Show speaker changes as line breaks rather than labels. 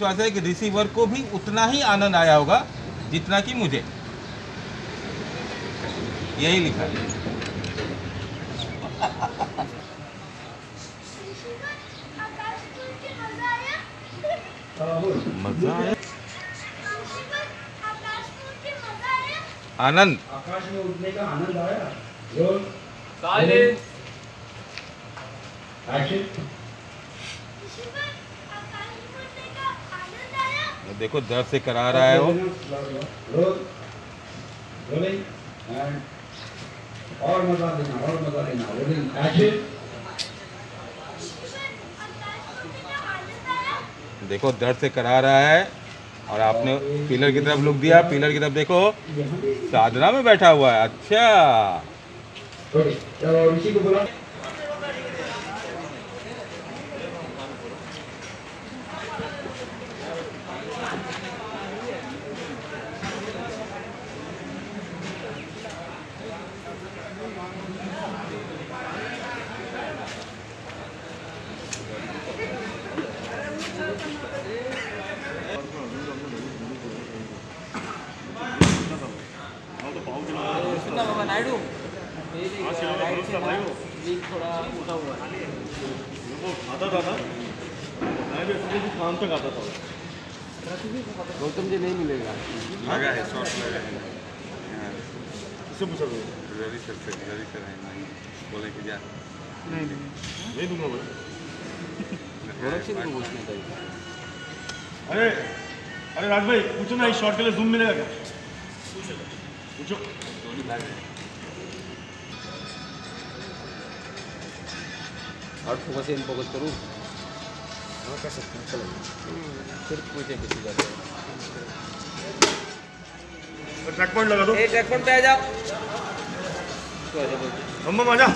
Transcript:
विश्वास है कि रिसीवर को भी उतना ही आनंद आया होगा जितना कि मुझे। यही लिखा है। मज़ा आया। आनंद।
आकाश में उड़ने का आनंद आया। एक्शन
देखो, दर्द से करा रहा है वो।
और मज़ा देना और मज़ा एक्शन
देखो, दर्द से करा रहा है, और आपने पिलर की तरफ़ लुक दिया। पिलर की तरफ़ देखो, साधना में बैठा हुआ है। अच्छा
रोलिंग चलो ऋषि को बुला
सुनना बाबा नायडू राइट से ना वीक थोड़ा उठा हुआ है।
वो खाता था ना? मैं भी ऐसे भी काम तक आता था
गौतम जी नहीं मिलेगा।
लगा है शॉर्ट लगा है।
इससे पूछा करो
रवि सर से रवि सर है नहीं। बोले कि जा।
नहीं दूँगा मैं।
गोरख सिंह को पूछना चाहिए
अरे अरे राज भाई पूछो ना इस शॉट के लिए जूम मिलेगा क्या? पूछो
और फोकस इन फोकस करूँ हाँ कर सकते हैं चलो फिर पूछे किसी का
ट्रैक पॉइंट लगा दो
ए ट्रैक पॉइंट पे आ जाओ तो आ जाओ
हम आ जा